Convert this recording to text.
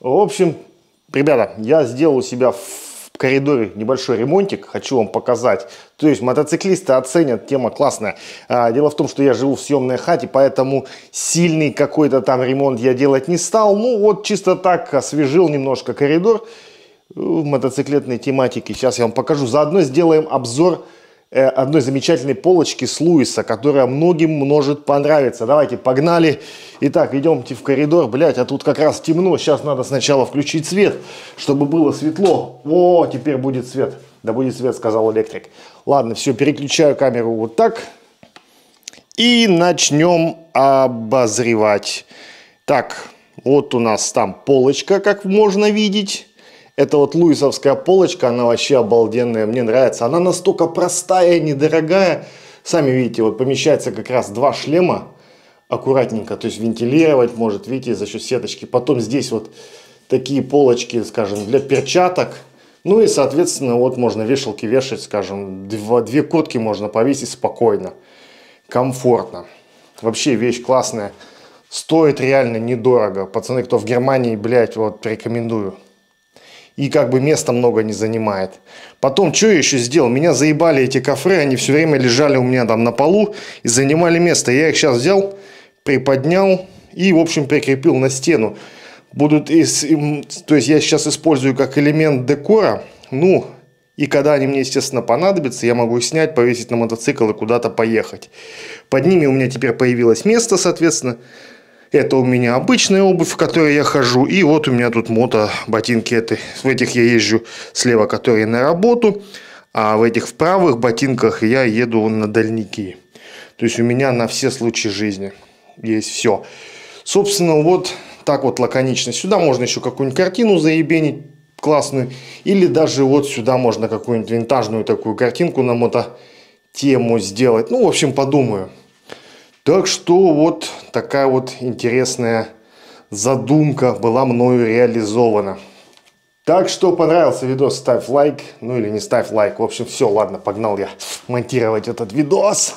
В общем, ребята, я сделал у себя в коридоре небольшой ремонтик, хочу вам показать. То есть мотоциклисты оценят, тема классная. А, дело в том, что я живу в съемной хате, поэтому сильный какой-то там ремонт я делать не стал. Ну вот чисто так освежил немножко коридор в мотоциклетной тематике. Сейчас я вам покажу. Заодно сделаем обзор Э, одной замечательной полочки с Луиса, которая многим может понравиться. Давайте, погнали. Итак, идемте в коридор. Блять, а тут как раз темно. Сейчас надо сначала включить свет, чтобы было светло. О, теперь будет свет. Да будет свет, сказал электрик. Ладно, все, переключаю камеру вот так. И начнем обозревать. Так, вот у нас там полочка, как можно видеть. Это вот луисовская полочка, она вообще обалденная, мне нравится. Она настолько простая, недорогая. Сами видите, вот помещается как раз два шлема аккуратненько, то есть вентилировать может, видите, за счет сеточки. Потом здесь вот такие полочки, скажем, для перчаток. Ну и, соответственно, вот можно вешалки вешать, скажем, два, две котки можно повесить спокойно, комфортно. Вообще вещь классная. Стоит реально недорого. Пацаны, кто в Германии, блядь, вот рекомендую и как бы места много не занимает. Потом, что я еще сделал? Меня заебали эти кофры, они все время лежали у меня там на полу и занимали место. Я их сейчас взял, приподнял и, в общем, прикрепил на стену. Будут, из, то есть я сейчас использую как элемент декора, ну, и когда они мне, естественно, понадобятся, я могу их снять, повесить на мотоцикл и куда-то поехать. Под ними у меня теперь появилось место, соответственно. Это у меня обычная обувь, в которой я хожу. И вот у меня тут мото ботинки. Это, в этих я езжу слева, которые на работу. А в этих в правых ботинках я еду на дальники. То есть у меня на все случаи жизни есть все. Собственно, вот так вот лаконично. Сюда можно еще какую-нибудь картину заебенить классную. Или даже вот сюда можно какую-нибудь винтажную такую картинку на мото тему сделать. Ну, в общем, подумаю. Так что вот такая вот интересная задумка была мною реализована. Так что понравился видос, ставь лайк, ну или не ставь лайк. В общем, все, ладно, погнал я монтировать этот видос.